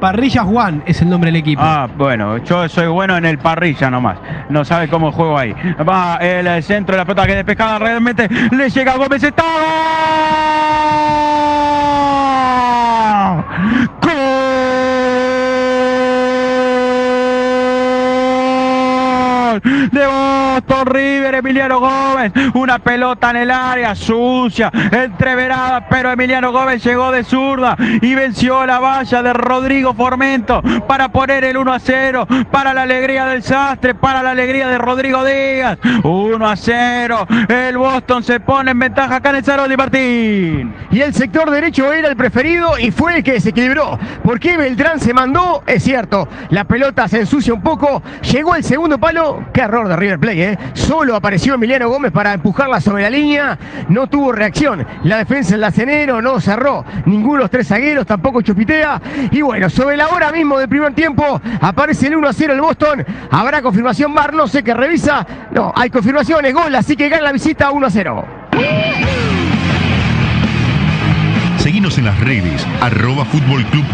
Parrilla Juan es el nombre del equipo. Ah, bueno, yo soy bueno en el parrilla nomás. No sabe cómo juego ahí. Va el centro de la pelota que despejada realmente le llega a Gómez. ¡Está! De Boston River, Emiliano Gómez, una pelota en el área sucia, entreverada, pero Emiliano Gómez llegó de zurda y venció la valla de Rodrigo Formento para poner el 1 a 0, para la alegría del Sastre, para la alegría de Rodrigo Díaz, 1 a 0, el Boston se pone en ventaja acá en el de Martín. Y el sector derecho era el preferido y fue el que desequilibró. porque Beltrán se mandó? Es cierto, la pelota se ensucia un poco, llegó el segundo palo, qué error de River Play, ¿eh? Solo apareció Emiliano Gómez para empujarla sobre la línea, no tuvo reacción. La defensa del Lacenero no cerró, ninguno de los tres zagueros, tampoco Chupitea. Y bueno, sobre la hora mismo del primer tiempo, aparece el 1 a 0 el Boston. Habrá confirmación Bar, no sé qué revisa. No, hay confirmaciones, gol, así que gana la visita 1 a 0. Seguimos en las redes, arroba Fútbol Club.